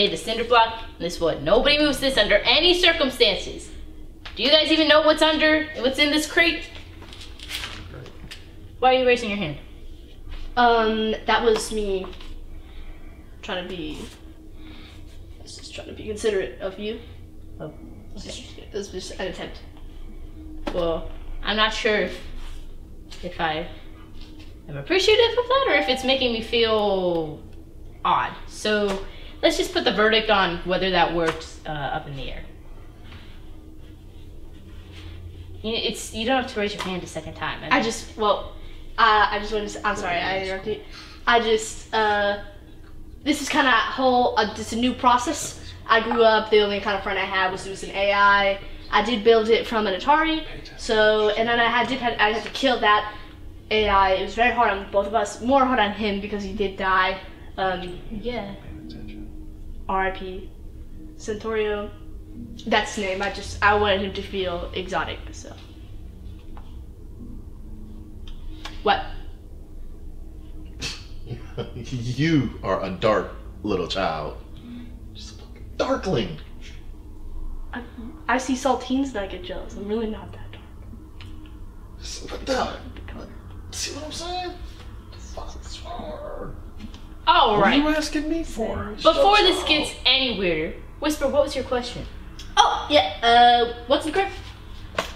Okay, the cinder block and this wood. Nobody moves this under any circumstances. Do you guys even know what's under, what's in this crate? Why are you raising your hand? Um, that was me trying to be. Just trying to be considerate of you. Oh, It was just an attempt. Well, I'm not sure if, if I am appreciative of that or if it's making me feel odd. So let's just put the verdict on whether that works uh, up in the air. You, it's you don't have to raise your hand a second time. I just, well, uh, I just wanted to I'm sorry, I interrupted. I just, uh, this is kind of whole, uh, it's a new process. I grew up, the only kind of friend I had was it was an AI. I did build it from an Atari, so, and then I had, did, had, I had to kill that AI. It was very hard on both of us, more hard on him because he did die. Um, yeah. R.I.P. Centaurio. That's his name. I just I wanted him to feel exotic. So. What? you are a dark little child. Just a darkling. I, I see saltines and I get jealous. I'm really not that dark. What the? See what I'm saying? Fuck. All What are you asking me for? Before this gets any weirder, Whisper, what was your question? Oh yeah. Uh, what's the crypt?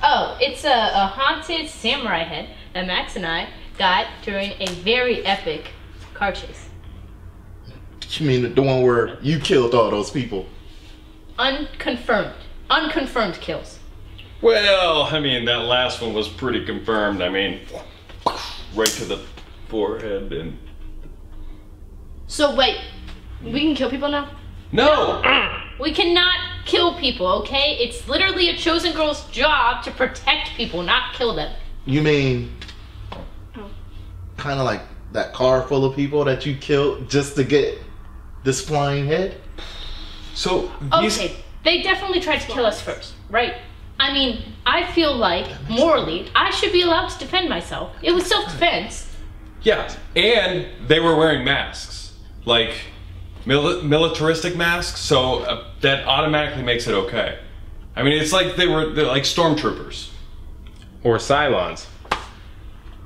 Oh, it's a, a haunted samurai head that Max and I got during a very epic car chase. You mean the one where you killed all those people? Unconfirmed. Unconfirmed kills. Well, I mean, that last one was pretty confirmed. I mean, right to the forehead and. So wait, we can kill people now. No! We cannot kill people, okay? It's literally a chosen girl's job to protect people, not kill them. You mean oh. kind of like that car full of people that you killed just to get this flying head? So. Okay, they definitely tried to kill us first, right? I mean, I feel like, morally, I should be allowed to defend myself. It was self defense. Yeah, and they were wearing masks. Like, mil- militaristic masks, so uh, that automatically makes it okay. I mean, it's like they were like stormtroopers, Or Cylons.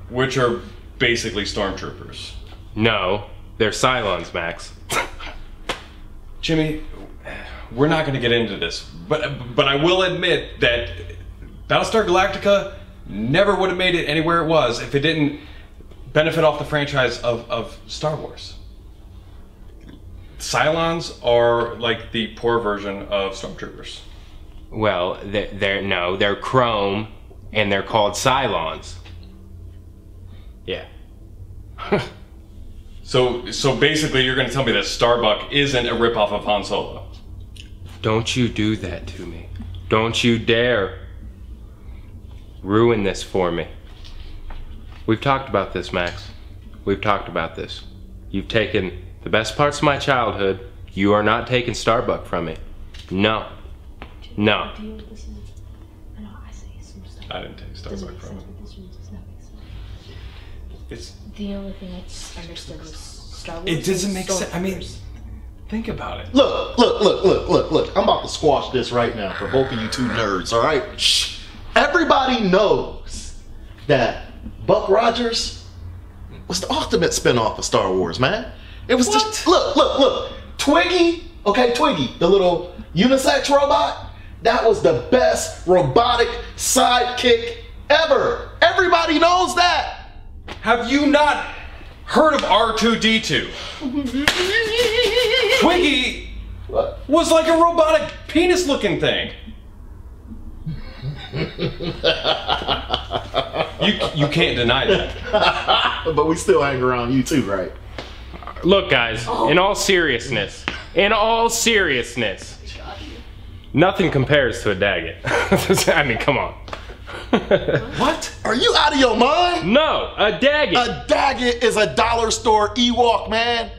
which are basically stormtroopers. No, they're Cylons, Max. Jimmy, we're not going to get into this, but but I will admit that Battlestar Galactica never would have made it anywhere it was if it didn't benefit off the franchise of, of Star Wars. Cylons are like the poor version of stormtroopers. Well, they're, they're no, they're Chrome, and they're called Cylons. Yeah. So so basically, you're going to tell me that Starbuck isn't a ripoff of Han Solo. Don't you do that to me. Don't you dare ruin this for me. We've talked about this, Max. We've talked about this. You've taken the best parts of my childhood. You are not taking Starbuck from me. No. No. I know I say some stuff. I didn't take Starbuck from it. this one does not make sense. It's The only thing I just understood was Star Wars. it doesn't make sense. I mean, think about it. Look, look, look, look, look, look. I'm about to squash this right now for both of you two nerds, all right? Shh. Everybody knows that Buck Rogers was the ultimate spinoff of Star Wars, man. It was just look, look, look. Twiggy, okay, Twiggy, the little unisex robot, that was the best robotic sidekick ever. Everybody knows that. Have you not heard of R2D2? Twiggy What? was like a robotic penis looking thing. you you can't deny that. But we still hang around you too, right? Look, guys, in all seriousness, in all seriousness, nothing compares to a Daggit. I mean, come on. What? Are you out of your mind? no, a Daggit. A Daggit is a dollar store Ewok, man.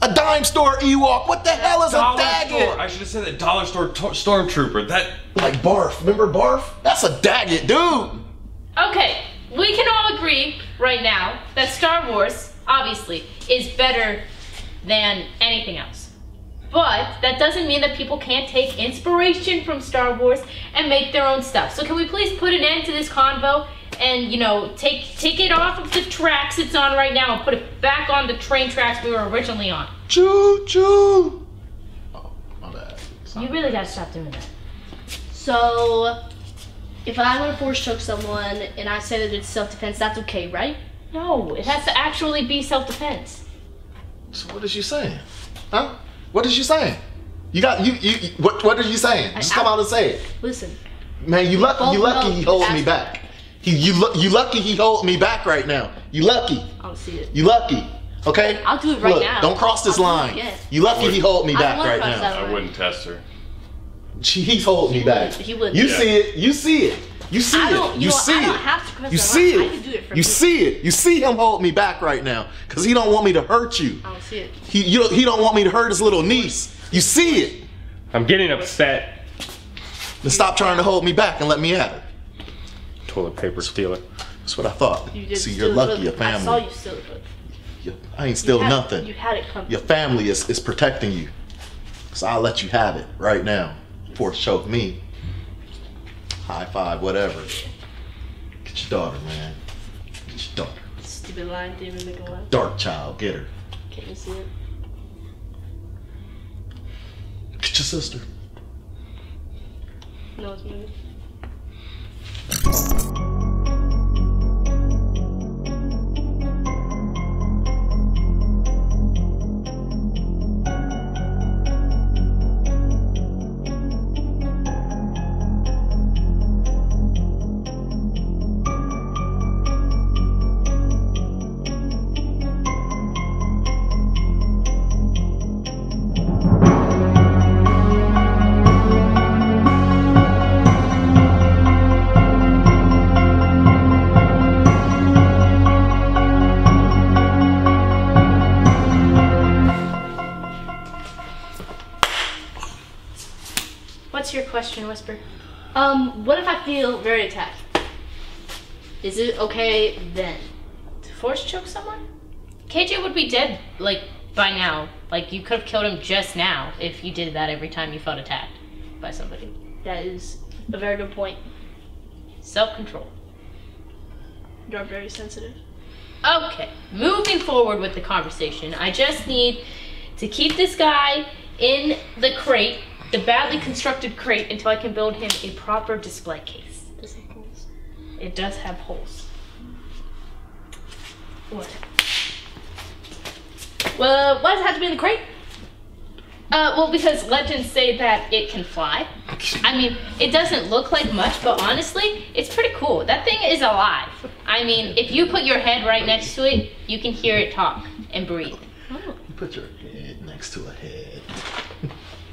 A dime store Ewok. What the hell is a Dollar Daggit? store. I should have said a dollar store to- stormtrooper. That Like Barf. Remember Barf? That's a Daggit, dude. Okay, we can all agree right now that Star Wars, obviously, is better than anything else. But that doesn't mean that people can't take inspiration from Star Wars and make their own stuff. So can we please put an end to this convo and you know take take it off of the tracks it's on right now and put it back on the train tracks we were originally on. Choo choo. Oh, my bad. You really gotta stop doing that. So, if I want to force choke someone and I say that it's self defense, that's okay, right? No, it has to actually be self-defense. So what is you saying? Huh? What is you saying? You got you you. you- What what are you saying? Just come out and say it. Listen, Man, you lucky. Oh, you lucky he holds me back. He you lu- you lucky he hold me back right now. You lucky. I don't see it. You lucky. Okay. I'll do it right Look, now. Don't cross this I'll do it line. again. You lucky he hold me back right now. I wouldn't test her. He's holding me back. would, he would. You Yeah. see it. You see it. You see it. you You know, see it. don't have to cross You see it. I can do it you see it. You see him hold me back right now because he don't want me to hurt you. I don't see it. He you don't, he don't want me to hurt his little niece. You see it. I'm getting upset. Then stop trying to hold me back and let me at her. Toilet paper stealer. That's what I thought. You did See, you're lucky. but Your I saw family. you steal it, but You- I ain't still you had- nothing. You had it coming. Your family is, is protecting you. So I'll let you have it right now. Force choke me. High five, whatever. Get your daughter, man. Get your daughter. Stupid line, even make a line. Dark child, get her. Can't you see it? Get your sister. No, it's moving. Question, Whisper? Um, what if I feel very attacked? Is it okay then? To force choke someone? KJ would be dead, like, by now. Like, you could have killed him just now if you did that every time you felt attacked by somebody. That is a very good point. Self control. You're very sensitive. Okay, moving forward with the conversation, I just need to keep this guy in the crate, the badly constructed crate, until I can build him a proper display case. Does it pulse? It does have holes. What? Well, why does it have to be in the crate? Uh, well, because legends say that it can fly. I mean, it doesn't look like much, but honestly, it's pretty cool. That thing is alive. I mean, if you put your head right next to it, you can hear it talk and breathe. You put your head next to a head.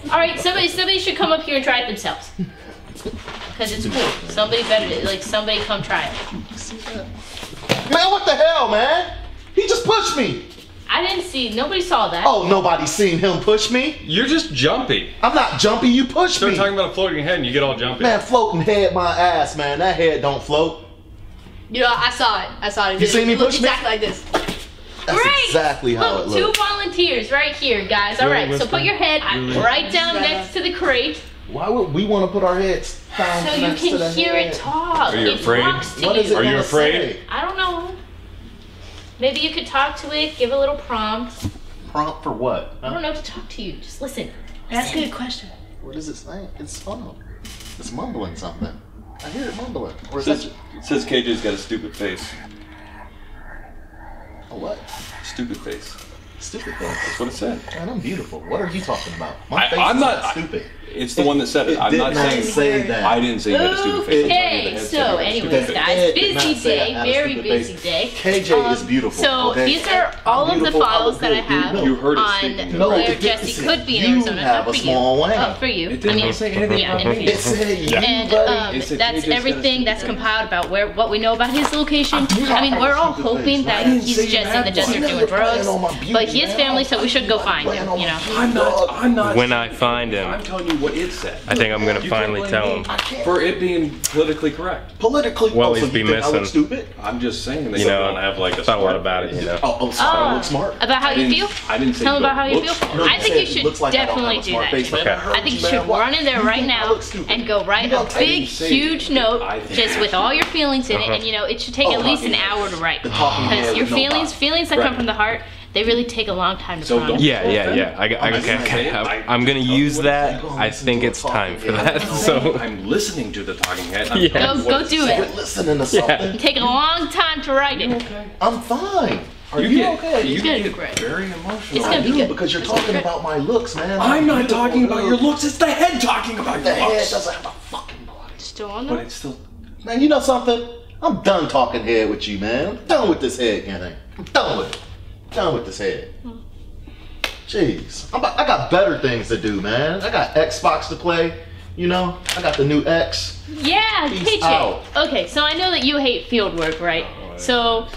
All right, somebody, somebody should come up here and try it themselves. Cause it's cool. Somebody better, like somebody come try it. Man, what the hell, man? He just pushed me. I didn't see, nobody saw that. Oh, nobody seen him push me. You're just jumpy. I'm not jumpy. You pushed Start me. talking about a floating head and you get all jumpy. Man, floating head, my ass, man. That head don't float. You know, I saw it. I saw it. It You did- seen me it looked push me? exactly like this. That's Great! exactly how Look, it two volunteers right here, guys. All Really, right, so put your head right down Really? next to the crate, Why would we want to put our heads down so you next to can the hear head? it talk. Are you it afraid? talks to What you. is it Are you afraid? say? I don't know. Maybe you could talk to it, give a little prompt. Prompt for what? I don't know to talk to you. Just listen. That's a good question. What is it saying? It's um, it's mumbling something. I hear it mumbling. Or is Says, that it says KJ's got a stupid face. A what? Stupid face. Stupid face. That's what it said. Man, I'm beautiful. What are you talking about? My I- face I'm is not- I- stupid. It's the one that said it. I'm not saying. say that. I didn't say you had a stupid face. I'm telling you the Okay, so you anyways, guys, busy not say I day, very busy day. KJ is Um, beautiful. So okay? these are all of the files that I have You heard on speaking. No, where Jesse didn't could be in say you Arizona. have Not for a small you. wang. Oh, for you. It didn't I mean, say anything yeah, about and for It you. And um, that's KJ's got a everything that's compiled about where what we know about his location. I mean, we're all hoping that he's just in the desert doing drugs, but he has family, so we should go find him. You know. I'm not. I'm not. When I find him, I'm telling you what it said. I think I'm gonna You finally tell blame him. me I can't. For it being politically correct. Politically, Well, oh, he's so be you think I look missing. stupid? I'm just saying that You know, don't have like a thought a lot smart about it, you know. Oh, oh, so I Oh, look smart. About how you feel? I didn't say Tell me you about how you feel. smart. No, I think you should like I don't have a definitely do that. face. Okay. I think you should What- run in there right now and go write a big, huge note just with all your feelings in it, Uh-huh. and you know it should take Oh, at least an hour to write. The talking head Because your feelings, feelings that come from the heart, they really take a long time to So process. Yeah, yeah, yeah. I, I, okay, okay. I, I'm gonna use that. I think it's time for that. So I'm listening to the talking head. I'm Yeah. Go, you go it do said. Quit it. listening to something. Take a long time to write it. I'm fine. Are you, get, okay? You gonna get be great. very emotional. It's gonna be do good. because you're It's talking good. about my looks, man. I'm not talking about your looks. looks. It's the head talking about The your head looks. doesn't have a fucking body. Still on But it's still. Man, you know something? I'm done talking head with you, man. I'm done with this head, Kenny. I'm done with it. Done with this head. Jeez, I'm about, I got better things to do, man. I got Xbox to play. You know, I got the new X. Yeah, Peace out. Okay, so I know that you hate field work, right? So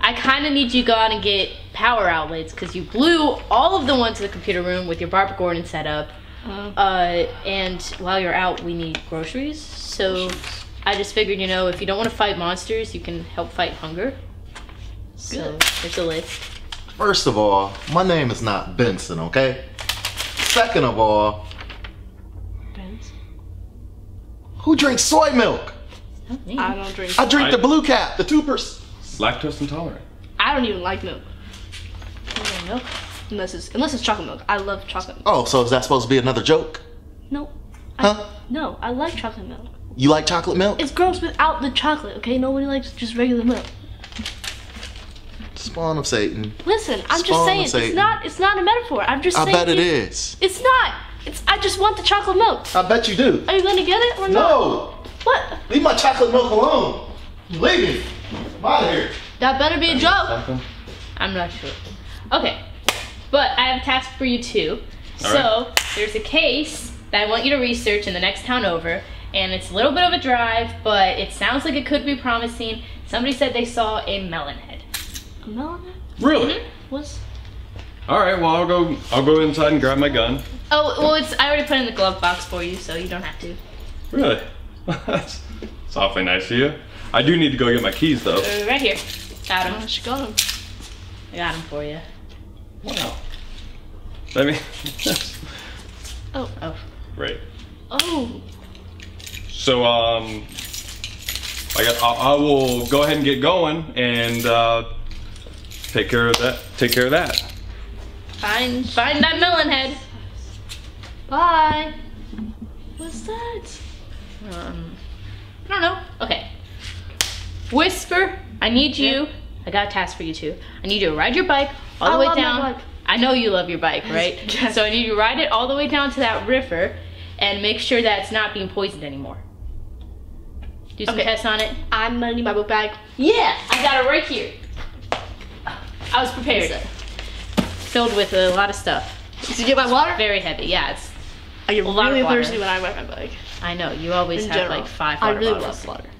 I kind of need you to go out and get power outlets because you blew all of the ones in the computer room with your Barbara Gordon setup. Uh, and while you're out, we need groceries. So I just figured, you know, if you don't want to fight monsters, you can help fight hunger. So there's a list. First of all, my name is not Benson, okay? Second of all, Benz? who drinks soy milk? I don't drink. I drink I- the blue cap, the two percent. Lactose intolerant. I don't even like milk milk. unless it's unless it's chocolate milk. I love chocolate milk. Oh, so is that supposed to be another joke? No, Huh? no, I like chocolate milk. You like chocolate milk? It's gross without the chocolate. Okay, nobody likes just regular milk. Spawn of Satan. Listen, I'm just saying it's not it's not a metaphor. I'm just I saying bet it you- is. It's not. It's I just want the chocolate milk. I bet you do. Are you gonna get it or not? No! What? Leave my chocolate milk alone. Leave me. I'm out of here. That better be a joke. I'm not sure. Okay, but I have a task for you too. All so there's a case that I want you to research in the next town over, and it's a little bit of a drive, but it sounds like it could be promising. Somebody said they saw a melon melon? Really? What's? All right. Well, I'll go. I'll go inside and grab my gun. Oh well, it's I already put it in the glove box for you, so you don't have to. Really? That's that's awfully nice of you. I do need to go get my keys though. Uh, right here, got him. she got him. I got him for you. Wow. I mean, Oh. Oh, right. Oh. So um, I got. I, I will go ahead and get going and uh, take care of that. Take care of that. find find that melon head. Bye. What's that? Um, I don't know. Okay. Whisper, I need you. I got a task for you too. I need you to ride your bike all the I way love my down. bike. I know you love your bike, right? Yes. So I need you to ride it all the way down to that river and make sure that it's not being poisoned anymore. Do some Okay. tests on it. I'm gonna need my book bag. Yeah, I got it right here. I was prepared. Filled with a lot of stuff. Did you get my water? Very heavy. Yeah, it's. I get A lot of really water. thirsty when I ride my bike. I know you always In have general. like five I water really bottles. love water.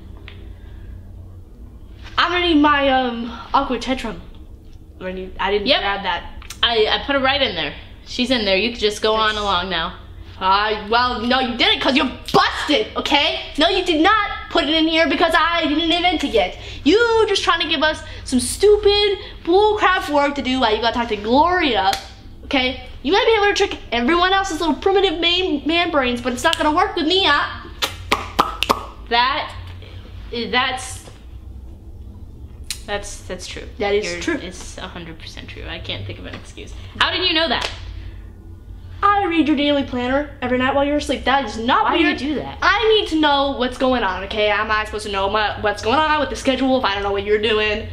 I'm gonna need my um aqua tetrum. I'm gonna need- I didn't Yep. grab that. I, I put it right in there. She's in there. You can just go on along now. Uh, well, no, you didn't because you're busted, okay? No, you did not put it in here because I didn't invent it yet. You just trying to give us some stupid bullcrap work to do while you gotta talk to Gloria, okay? You might be able to trick everyone else's little primitive man, man brains, but it's not gonna work with me, huh? That that's that's that's true. That is You're- true. It's hundred percent true. I can't think of an excuse. How did you know that? I read your daily planner every night while you're asleep. That is not Why do weird. you do that? I need to know what's going on, okay? Am I supposed to know my, what's going on with the schedule if I don't know what you're doing?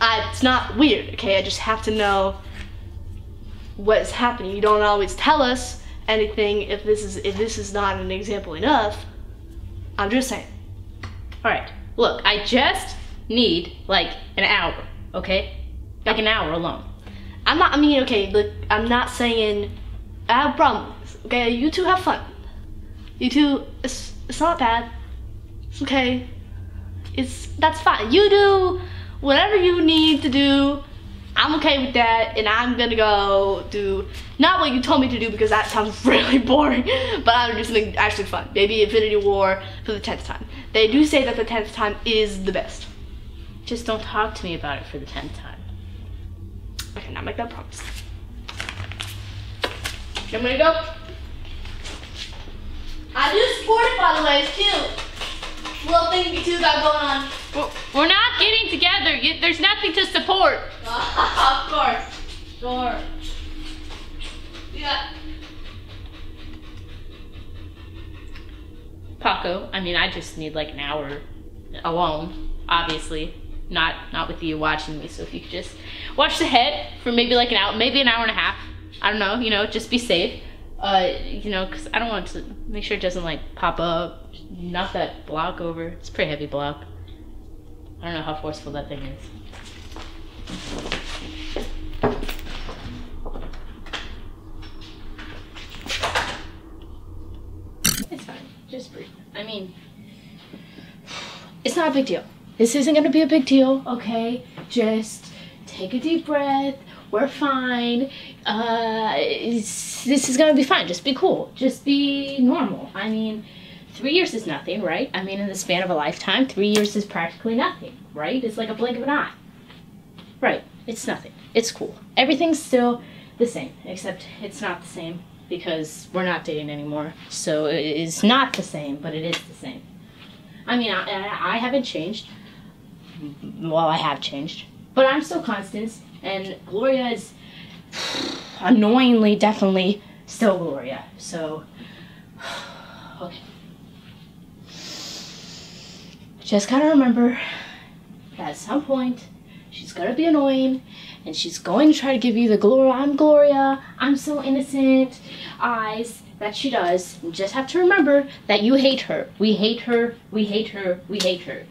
I, it's not weird, okay? I just have to know what's happening. You don't always tell us anything if this is if this is not an example enough. I'm just saying. All right. Look, I just need like an hour. Okay, like an hour alone. I'm not. I mean, okay. Look, I'm not saying I have problems. Okay, you two have fun. You two, it's it's not bad. It's okay. It's that's fine. You do whatever you need to do. I'm okay with that, and I'm gonna go do not what you told me to do because that sounds really boring, but I'm do something actually fun. Maybe Infinity War for the tenth time. They do say that the tenth time is the best. Just don't talk to me about it for the tenth time. I cannot make that promise. I'm gonna go. I do support it, by the way. It's cute. Little thing you two got going on. We're- We're not getting together. You, there's nothing to support. of course. Sure. Yeah. Paco, I mean, I just need like an hour alone, obviously. Not not with you watching me. So if you could just watch the head for maybe like an hour, maybe an hour and a half. I don't know. You know, just be safe. Uh, you know, because I don't want to make sure it doesn't like pop up. Knock that block over. It's a pretty heavy block. I don't know how forceful that thing is. It's fine. Just breathe. I mean, it's not a big deal. This isn't gonna be a big deal, okay? Just take a deep breath. We're fine. Uh, this is gonna be fine. Just be cool. Just be normal. I mean, three years is nothing, right? I mean, in the span of a lifetime, three years is practically nothing, right? It's like a blink of an eye. Right. It's nothing. It's cool. Everything's still the same, except it's not the same because we're not dating anymore. So it is not the same, but it is the same. I mean, I, I I haven't changed. Well, I have changed, but I'm still Constance, and Gloria is annoyingly, definitely still Gloria. So, okay. Just gotta remember that at some point she's gonna be annoying and she's going to try to give you the Gloria, I'm Gloria, I'm so innocent eyes that she does. You just have to remember that you hate her. We hate her, we hate her, we hate her.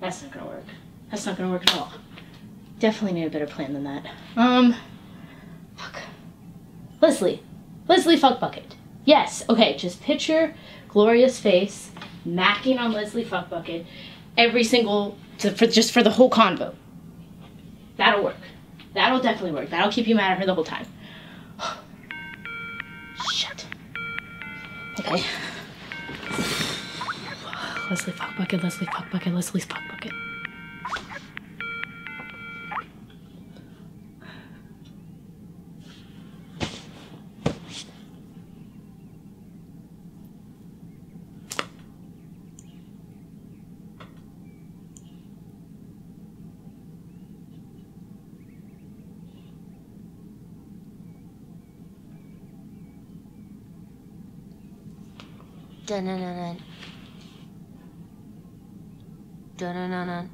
That's not gonna work. That's not gonna work at all. Definitely need a better plan than that. Um, fuck. Leslie. Leslie Fuckbucket. Yes, okay, just picture Gloria's face macking on Leslie Fuckbucket every single, to, for, just for the whole convo. That'll work. That'll definitely work. That'll keep you mad at her the whole time. Shit. Okay. Leslie Fuckbucket, Leslie Fuckbucket, Leslie's Fuckbucket. Dun-dun-dun-dun. Dun-dun-dun-dun.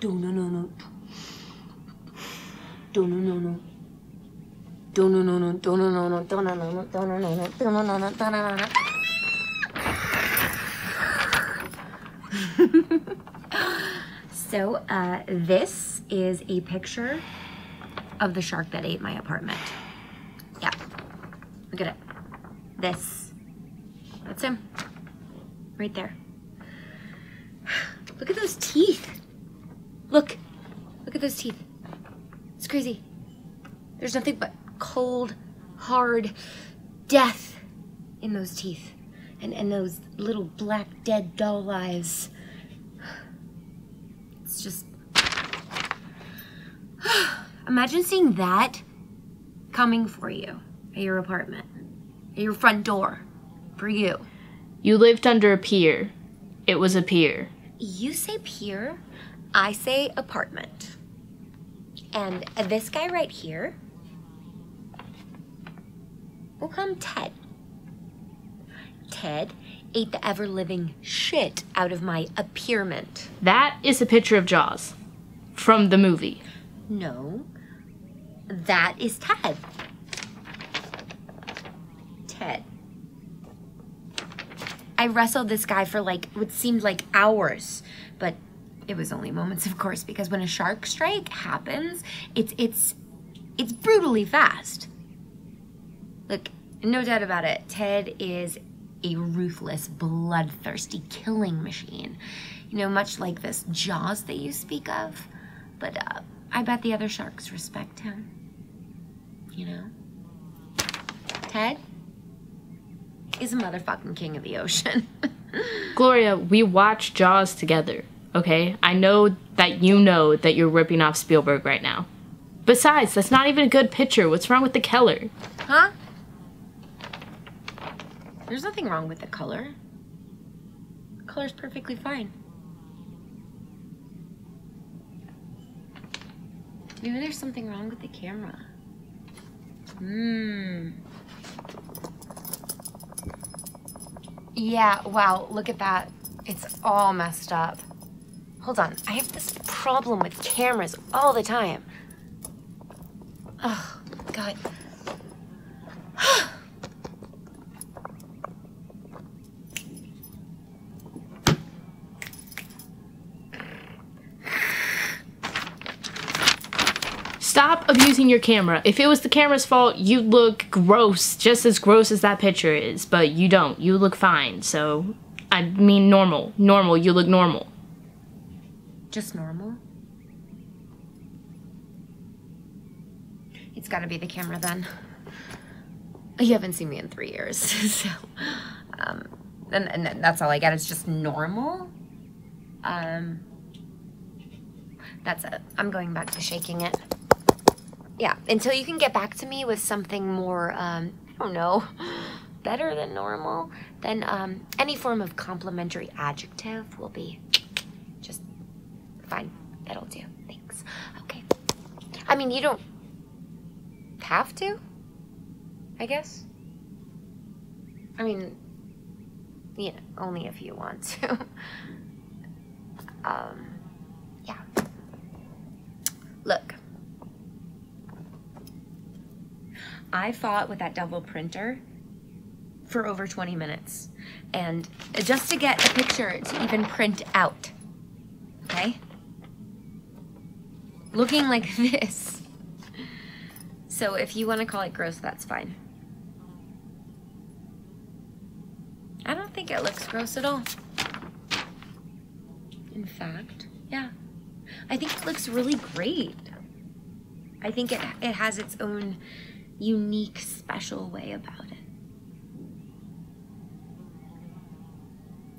Dun-dun-dun-dun. Dun-dun-dun-dun. Dun-dun-dun-dun, dun-dun-dun-dun, dun-dun-dun-dun, dun-dun-dun-dun, dun-dun-dun-dun, dun-dun-dun-dun. So, uh, this is a picture of the shark that ate my apartment. Yeah. Look at it. This. That's him. Right there. Look at those teeth. Look. Look at those teeth. It's crazy. There's nothing but cold, hard death in those teeth. And, and those little black dead doll eyes. It's just. Imagine seeing that coming for you at your apartment, your front door, for you. You lived under a pier. It was a pier. You say pier, I say apartment. And this guy right here, we'll call him Ted. Ted ate the ever living shit out of my appearment. That is a picture of Jaws from the movie. No, that is Ted. Ted. I wrestled this guy for like what seemed like hours, but it was only moments, of course, because when a shark strike happens, it's it's it's brutally fast. Look, no doubt about it. Ted is a ruthless, bloodthirsty killing machine. You know, much like this Jaws that you speak of. But uh, I bet the other sharks respect him. You know? Ted is a motherfucking king of the ocean. Gloria, we watched Jaws together, okay? I know that you know that you're ripping off Spielberg right now. Besides, that's not even a good picture. What's wrong with the color? huh? There's nothing wrong with the color. The color's perfectly fine. Maybe there's something wrong with the camera. Hmm. Yeah, wow, look at that. It's all messed up. Hold on, I have this problem with cameras all the time. Oh, God. Stop abusing your camera. If it was the camera's fault, you'd look gross, just as gross as that picture is. But you don't. You look fine. So, I mean, normal. Normal. You look normal. Just normal? It's gotta be the camera then. You haven't seen me in three years, so. Um, and, and that's all I get. It's just normal. Um, that's it. I'm going back to shaking it. Yeah, until you can get back to me with something more, um, I don't know, better than normal, then um, any form of complimentary adjective will be just fine. That'll do. Thanks. Okay. I mean, you don't have to, I guess. I mean, yeah, only if you want to. um, yeah. Look. I fought with that double printer for over 20 minutes. And just to get a picture to even print out. Okay? Looking like this. So if you want to call it gross, that's fine. I don't think it looks gross at all. In fact, yeah. I think it looks really great. I think it, it has its own unique, special way about it.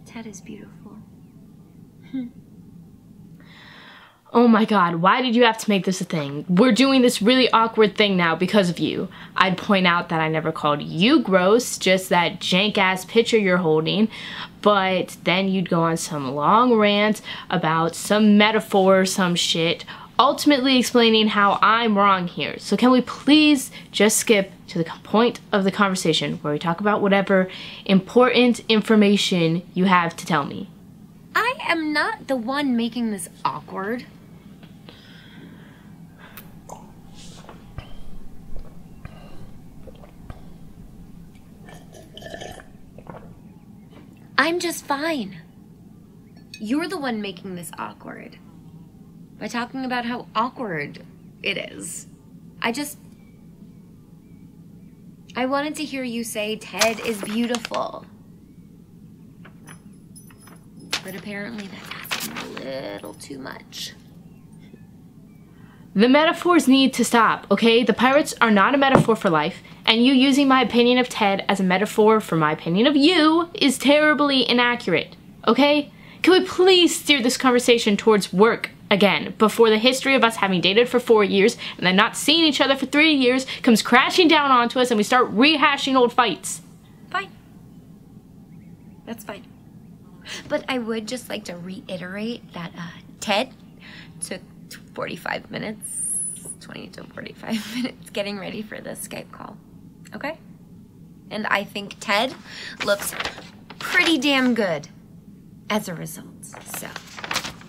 Ted is beautiful. Hmm. Oh my god, why did you have to make this a thing? We're doing this really awkward thing now because of you. I'd point out that I never called you gross, just that jank ass picture you're holding. But then you'd go on some long rant about some metaphor or some shit, ultimately explaining how I'm wrong here. So can we please just skip to the point of the conversation where we talk about whatever important information you have to tell me? I am not the one making this awkward. I'm just fine. You're the one making this awkward by talking about how awkward it is. I just. I wanted to hear you say Ted is beautiful. But apparently that's asking a little too much. The metaphors need to stop, okay? The pirates are not a metaphor for life, and you using my opinion of Ted as a metaphor for my opinion of you is terribly inaccurate, okay? Can we please steer this conversation towards work again before the history of us having dated for four years and then not seeing each other for three years comes crashing down onto us and we start rehashing old fights? Fine. That's fine. But I would just like to reiterate that uh, Ted took 45 minutes, 20 to 45 minutes getting ready for this Skype call. Okay? And I think Ted looks pretty damn good as a result. So,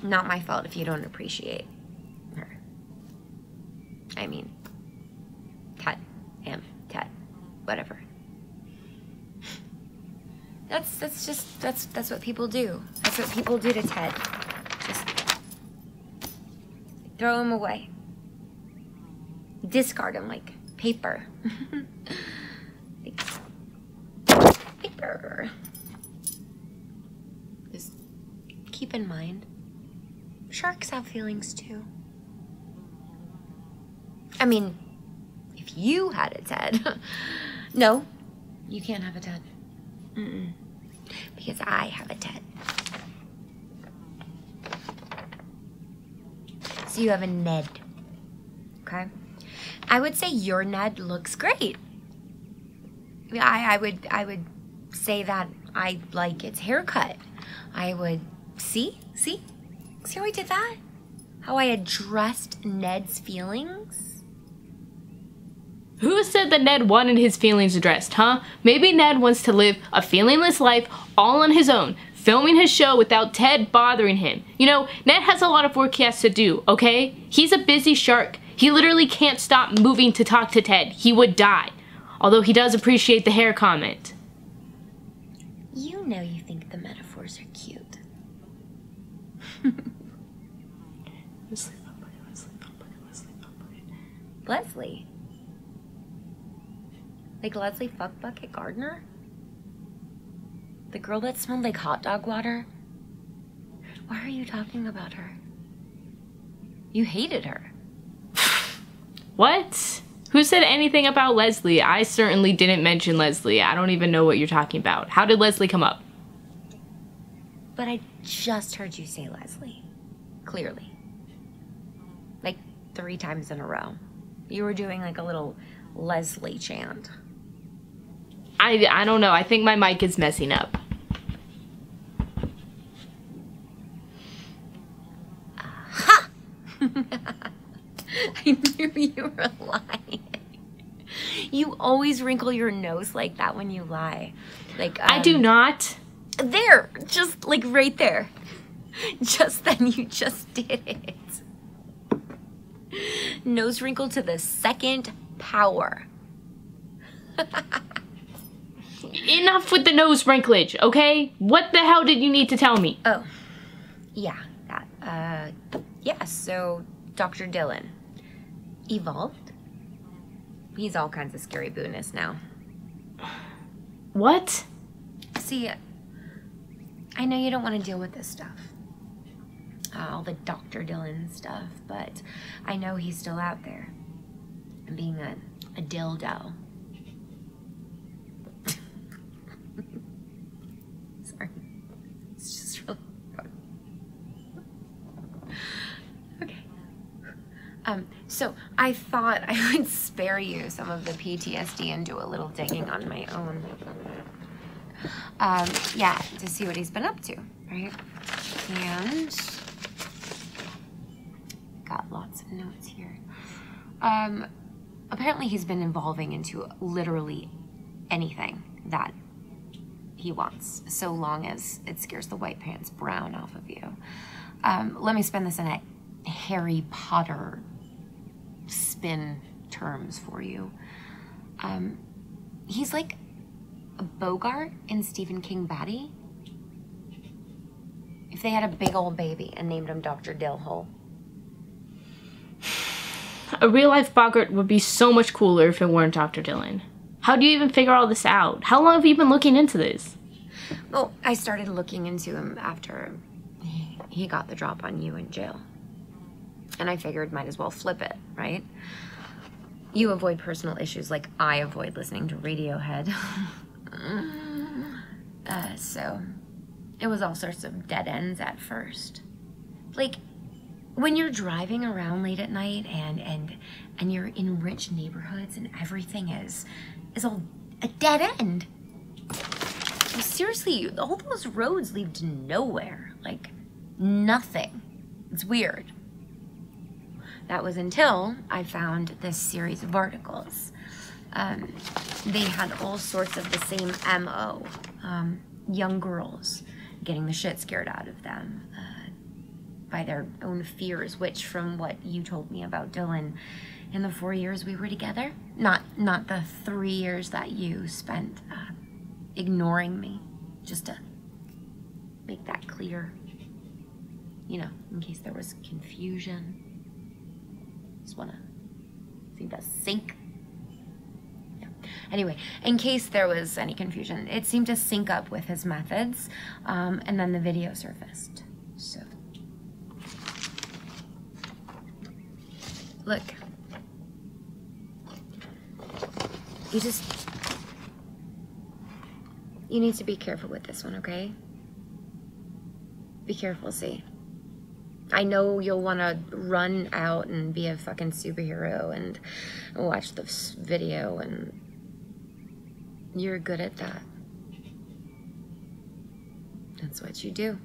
not my fault if you don't appreciate her. I mean, Ted, him, Ted, whatever. That's that's just that's that's what people do. That's what people do to Ted. Just throw him away. Discard him like paper. paper. Just keep in mind, sharks have feelings too. I mean, if you had a Ted. no, you can't have a Ted. Mm-mm. Because I have a Ted. So you have a Ned. Okay? I would say your Ned looks great. I, I would I would say that I like its haircut. I would see, see, see how I did that? How I addressed Ned's feelings? Who said that Ned wanted his feelings addressed, huh? Maybe Ned wants to live a feelingless life all on his own, filming his show without Ted bothering him. You know, Ned has a lot of work he has to do, okay? He's a busy shark. He literally can't stop moving to talk to Ted. He would die. Although he does appreciate the hair comment. You know you think the metaphors are cute. Leslie. Like Leslie Fuckbucket Gardner? The girl that smelled like hot dog water? Why are you talking about her? You hated her. What? Who said anything about Leslie? I certainly didn't mention Leslie. I don't even know what you're talking about. How did Leslie come up? But I just heard you say Leslie. Clearly. Like three times in a row. You were doing like a little Leslie chant. I, I don't know. I think my mic is messing up. Ha! I knew you were lying. You always wrinkle your nose like that when you lie. Like I do um, not. There, just like right there. Just then you just did it. Nose wrinkle to the second power. Enough with the nose wrinklage, okay? What the hell did you need to tell me? Oh, yeah, that. Uh, yeah. So Dr. Dillon evolved. He's all kinds of scary booness now. What? See, I know you don't want to deal with this stuff. Uh, all the Dr. Dillon stuff, but I know he's still out there. Being a, a dildo. Sorry. It's just really fun. Okay. Um, so I thought I would spare you some of the PTSD and do a little digging on my own um, yeah, to see what he's been up to, right? And got lots of notes here. Um, apparently he's been evolving into literally anything that he wants, so long as it scares the white pants brown off of you. Um, let me spin this in a Harry Potter spin terms for you. Um, he's like Boggart in Stephen King Batty? If they had a big old baby and named him Dr. Dillhole. A real life Boggart would be so much cooler if it weren't Dr. Dillon. How do you even figure all this out? How long have you been looking into this? Well, I started looking into him after he got the drop on you in jail. And I figured might as well flip it, right? You avoid personal issues like I avoid listening to Radiohead. Uh, so it was all sorts of dead ends at first. Like when you're driving around late at night and and and you're in rich neighborhoods and everything is is all a dead end. Seriously, all those roads lead to nowhere. Like nothing. It's weird. That was until I found this series of articles um, they had all sorts of the same MO. Um, young girls getting the shit scared out of them uh, by their own fears, which from what you told me about Dillon in the four years we were together, not, not the three years that you spent uh, ignoring me, just to make that clear, you know, in case there was confusion. Just wanna see that sink Anyway, in case there was any confusion, it seemed to sync up with his methods, um, and then the video surfaced. So, look, you just you need to be careful with this one, okay? Be careful, see. I know you'll want to run out and be a fucking superhero and watch this video, and you're good at that. That's what you do.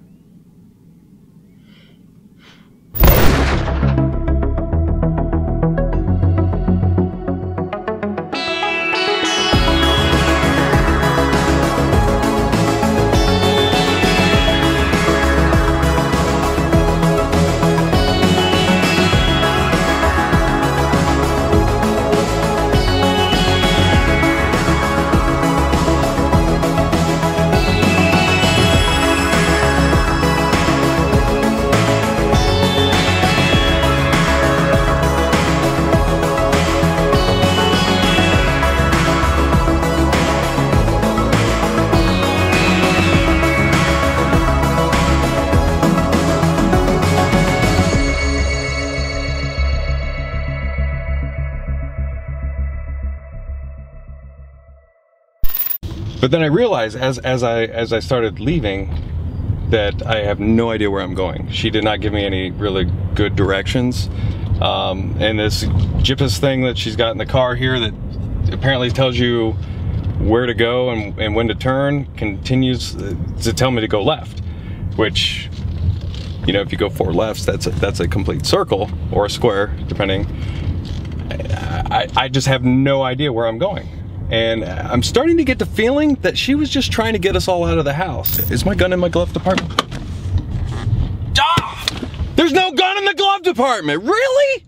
But then I realized as as I as I started leaving that I have no idea where I'm going. She did not give me any really good directions. Um, and this GPS thing that she's got in the car here that apparently tells you where to go and, and when to turn continues to tell me to go left, which you know if you go four lefts that's a, that's a complete circle or a square depending. I, I just have no idea where I'm going. And I'm starting to get the feeling that she was just trying to get us all out of the house. Is my gun in my glove department? Ah! There's no gun in the glove department, Really?